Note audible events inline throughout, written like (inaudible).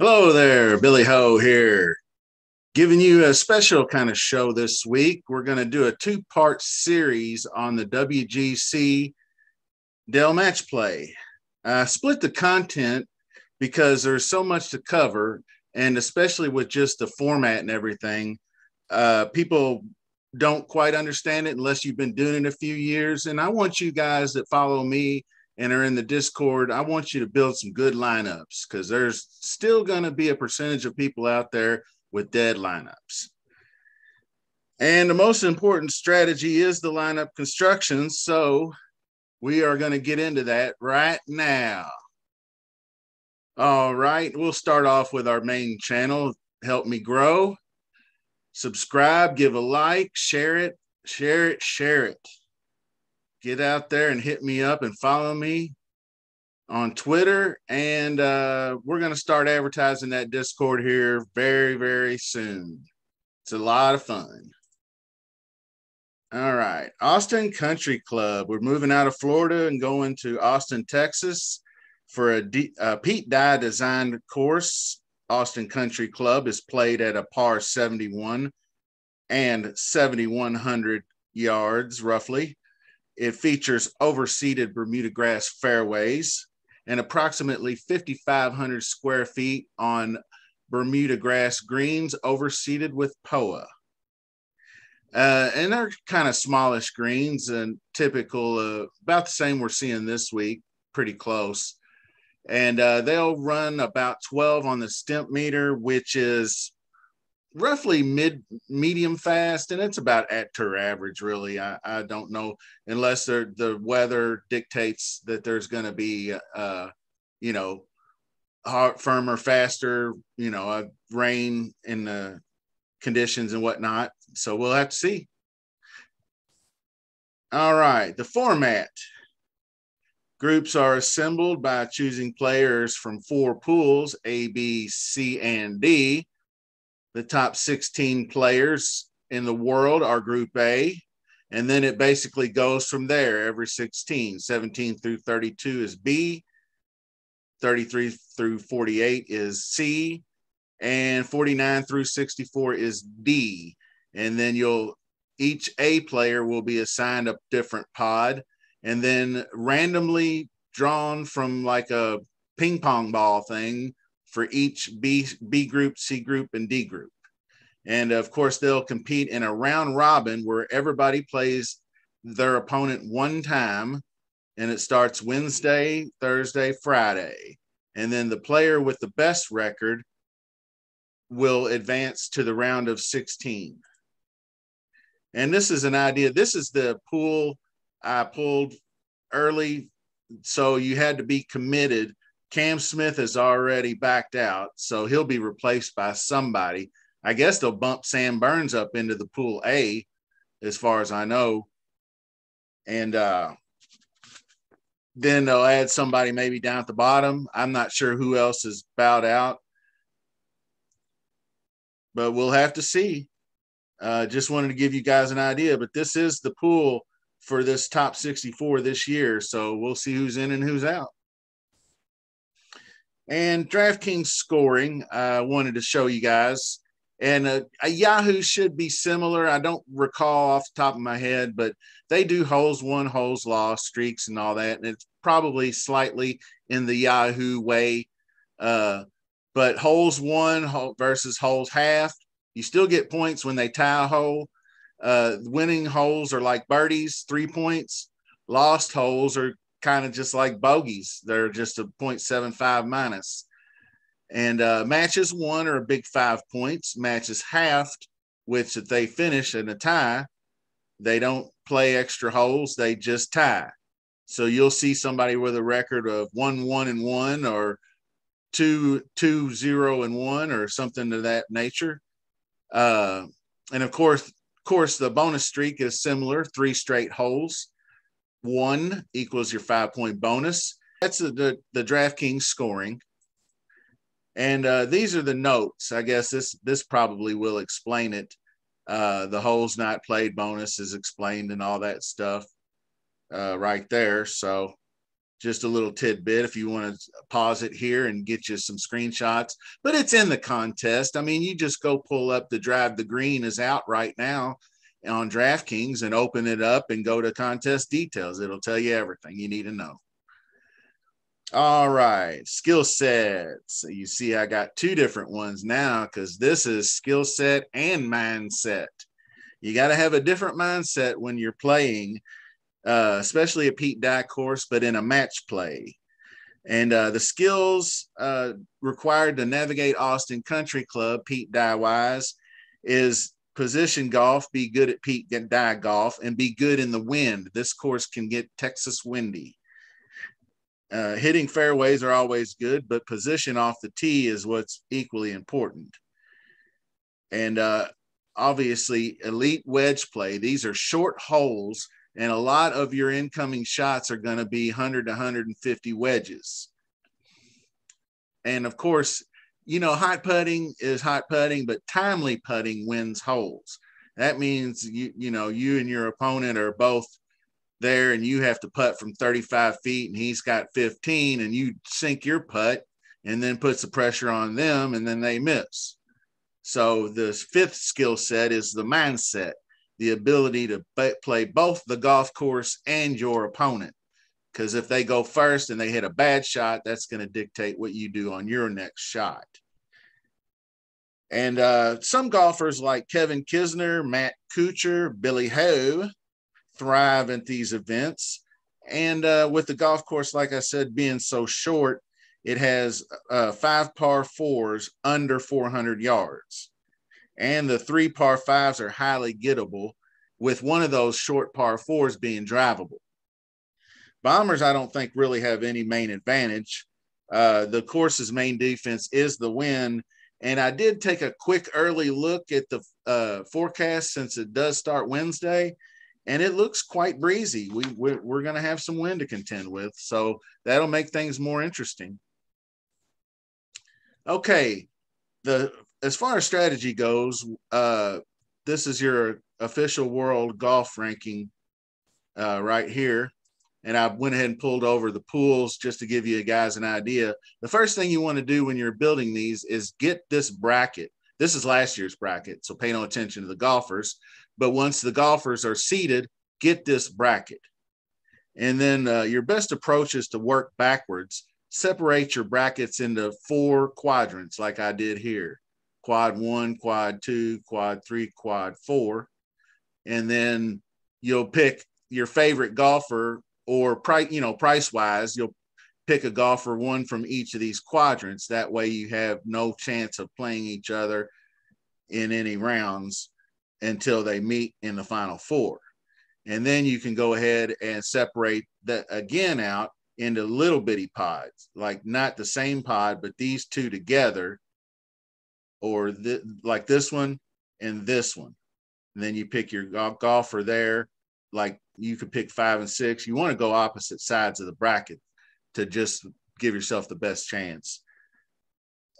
Hello there, Billy Ho here, giving you a special kind of show this week. We're going to do a two part series on the WGC Dell Match Play. I split the content because there's so much to cover, and especially with just the format and everything, uh, people don't quite understand it unless you've been doing it a few years. And I want you guys that follow me and are in the Discord, I want you to build some good lineups because there's still going to be a percentage of people out there with dead lineups. And the most important strategy is the lineup construction. So we are going to get into that right now. All right, we'll start off with our main channel, Help Me Grow. Subscribe, give a like, share it, share it, share it get out there and hit me up and follow me on Twitter. And uh, we're going to start advertising that Discord here very, very soon. It's a lot of fun. All right. Austin Country Club. We're moving out of Florida and going to Austin, Texas for a, D, a Pete Dye designed course. Austin Country Club is played at a par 71 and 7,100 yards roughly. It features overseeded Bermuda grass fairways and approximately 5,500 square feet on Bermuda grass greens overseeded with POA. Uh, and they're kind of smallish greens and typical, uh, about the same we're seeing this week, pretty close. And uh, they'll run about 12 on the Stimpmeter, which is roughly mid medium fast and it's about at tour average really. I, I don't know unless the weather dictates that there's going to be uh you know hard, firmer faster you know uh, rain in the conditions and whatnot. So we'll have to see. All right the format. Groups are assembled by choosing players from four pools a b c and d the top 16 players in the world are Group A. And then it basically goes from there every 16. 17 through 32 is B, 33 through 48 is C, and 49 through 64 is D. And then you'll each A player will be assigned a different pod and then randomly drawn from like a ping pong ball thing for each B, B group, C group, and D group. And of course, they'll compete in a round robin where everybody plays their opponent one time. And it starts Wednesday, Thursday, Friday. And then the player with the best record will advance to the round of 16. And this is an idea. This is the pool I pulled early. So you had to be committed Cam Smith has already backed out, so he'll be replaced by somebody. I guess they'll bump Sam Burns up into the pool A, as far as I know. And uh, then they'll add somebody maybe down at the bottom. I'm not sure who else is bowed out, but we'll have to see. Uh, just wanted to give you guys an idea, but this is the pool for this top 64 this year. So we'll see who's in and who's out. And DraftKings scoring, I uh, wanted to show you guys. And uh, a Yahoo should be similar. I don't recall off the top of my head, but they do holes won, holes lost, streaks, and all that. And it's probably slightly in the Yahoo way. Uh, but holes won versus holes half, you still get points when they tie a hole. Uh, winning holes are like birdies, three points. Lost holes are kind of just like bogeys. They're just a 0.75 minus. And uh, matches won are a big five points. Matches halved, which if they finish in a tie, they don't play extra holes, they just tie. So you'll see somebody with a record of one, one, and one, or two, two, zero, and one, or something to that nature. Uh, and of course, of course, the bonus streak is similar, three straight holes one equals your five point bonus. That's the, the, the DraftKings scoring. And uh, these are the notes. I guess this this probably will explain it. Uh, the holes not played bonus is explained and all that stuff uh, right there. So just a little tidbit if you want to pause it here and get you some screenshots. But it's in the contest. I mean, you just go pull up the drive the green is out right now on DraftKings and open it up and go to contest details. It'll tell you everything you need to know. All right, skill sets. You see, I got two different ones now because this is skill set and mindset. You got to have a different mindset when you're playing uh, especially a Pete Dye course, but in a match play. And uh, the skills uh, required to navigate Austin Country Club, Pete Dye wise, is position golf, be good at Pete Dye golf, and be good in the wind. This course can get Texas windy. Uh, hitting fairways are always good, but position off the tee is what's equally important. And uh, obviously, elite wedge play. These are short holes and a lot of your incoming shots are going to be 100 to 150 wedges. And of course, you know, hot putting is hot putting, but timely putting wins holes. That means you, you know, you and your opponent are both there and you have to putt from 35 feet and he's got 15 and you sink your putt and then puts the pressure on them and then they miss. So the fifth skill set is the mindset the ability to play both the golf course and your opponent. Because if they go first and they hit a bad shot, that's going to dictate what you do on your next shot. And uh, some golfers like Kevin Kisner, Matt Kuchar, Billy Ho thrive at these events. And uh, with the golf course, like I said, being so short, it has uh, five par fours under 400 yards and the three par fives are highly gettable, with one of those short par fours being drivable. Bombers, I don't think, really have any main advantage. Uh, the course's main defense is the wind. And I did take a quick early look at the uh, forecast since it does start Wednesday, and it looks quite breezy. We, we're, we're going to have some wind to contend with. So that'll make things more interesting. Okay. The as far as strategy goes, uh, this is your official world golf ranking uh, right here. And I went ahead and pulled over the pools just to give you guys an idea. The first thing you want to do when you're building these is get this bracket. This is last year's bracket, so pay no attention to the golfers. But once the golfers are seated, get this bracket. And then uh, your best approach is to work backwards. Separate your brackets into four quadrants, like I did here quad one, quad two, quad three, quad four. And then you'll pick your favorite golfer or price, you know, price wise, you'll pick a golfer one from each of these quadrants. That way you have no chance of playing each other in any rounds until they meet in the final four. And then you can go ahead and separate that again out into little bitty pods, like not the same pod, but these two together or th- like this one and this one. And then you pick your golfer there. Like you could pick five and six. You want to go opposite sides of the bracket to just give yourself the best chance.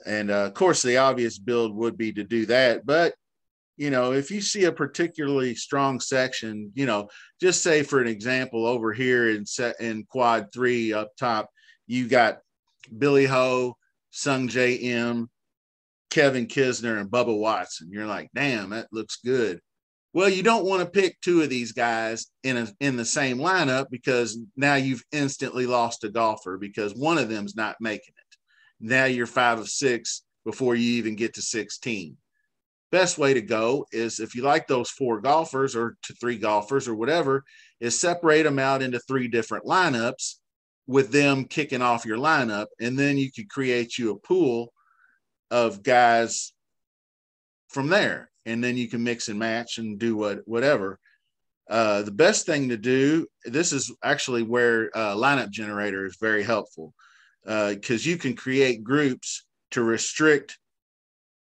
And uh, of course, the obvious build would be to do that. But, you know, if you see a particularly strong section, you know, just say for an example, over here in set in quad three up top, you got Billy Ho, Sungjae Im, Kevin Kisner and Bubba Watson. You're like, damn, that looks good. Well, you don't want to pick two of these guys in a, in the same lineup because now you've instantly lost a golfer because one of them's not making it. Now you're five of six before you even get to 16. Best way to go is if you like those four golfers or to three golfers or whatever, is separate them out into three different lineups with them kicking off your lineup. And then you could create you a pool of guys from there and then you can mix and match and do what whatever. Uh, the best thing to do this is actually where uh, lineup generator is very helpful because uh, you can create groups to restrict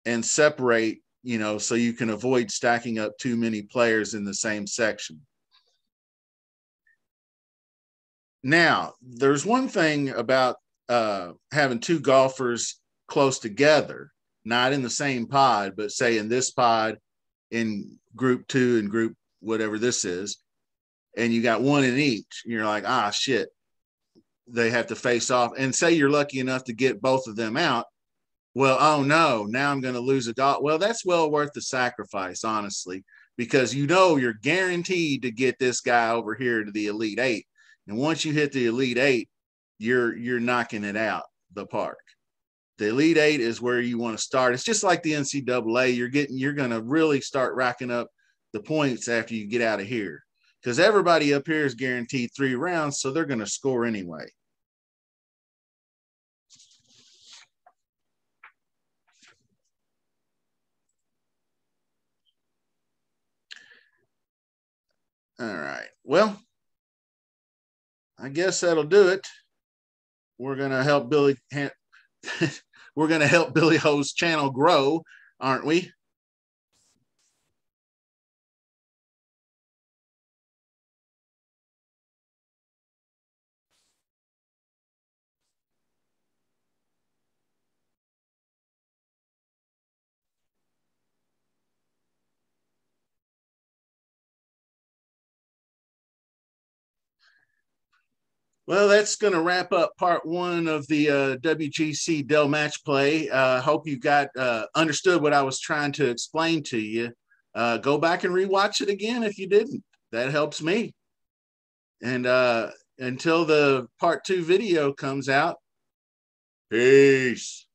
and separate you know so you can avoid stacking up too many players in the same section. Now there's one thing about uh, having two golfers close together, not in the same pod, but say in this pod, in group two and group whatever this is, and you got one in each, and you're like, ah, shit. they have to face off. And say you're lucky enough to get both of them out. Well, oh no, now I'm going to lose a dog. Well, that's well worth the sacrifice, honestly, because you know you're guaranteed to get this guy over here to the Elite Eight. And once you hit the Elite Eight, you're you're knocking it out the park. The Elite Eight is where you want to start. It's just like the NCAA. You're getting you're going to really start racking up the points after you get out of here because everybody up here is guaranteed three rounds, so they're going to score anyway. All right. Well, I guess that'll do it. We're going to help Billy (laughs) we're going to help Billy Ho's channel grow, aren't we? Well, that's going to wrap up part one of the uh, WGC Dell match play. Uh, hope you got uh, understood what I was trying to explain to you. Uh, go back and rewatch it again if you didn't. That helps me. And uh, until the part two video comes out, peace.